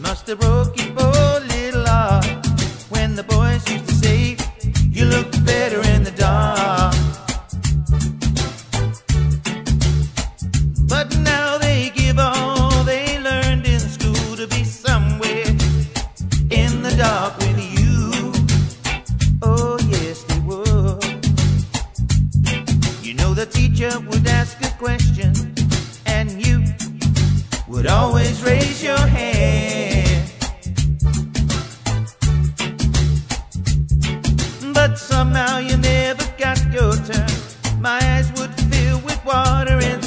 must have broke your poor little heart when the boys used to say you look better in the dark. But now they give all they learned in school to be somewhere in the dark with you. Oh yes, they would. You know the teacher would. somehow you never got your turn. My eyes would fill with water and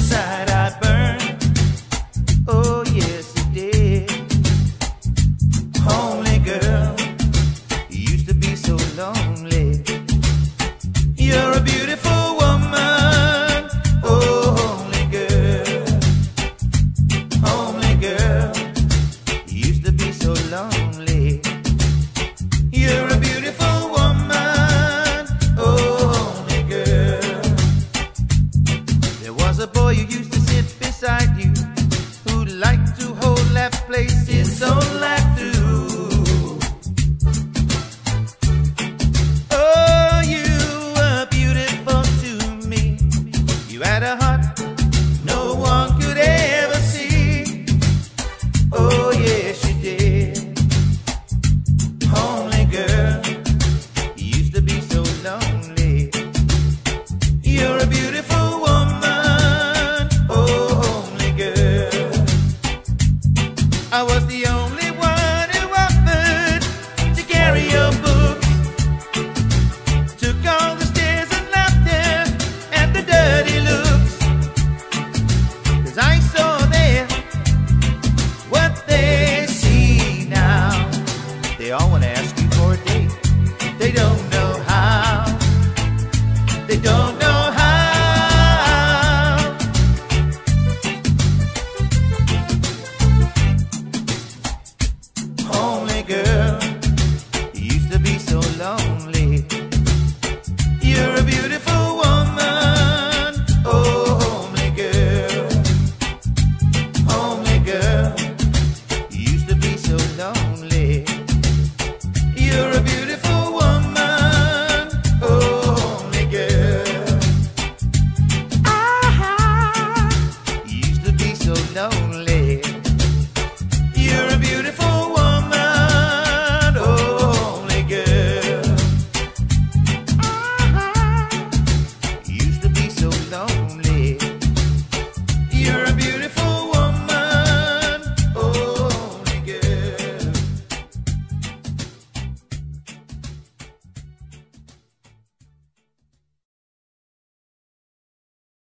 was a boy who used to sit beside you, who liked to hold that place his own life. don't know how. Homely girl, you used to be so lonely. You're a beautiful woman, oh homely girl, homely girl. Used to be so lonely. You're a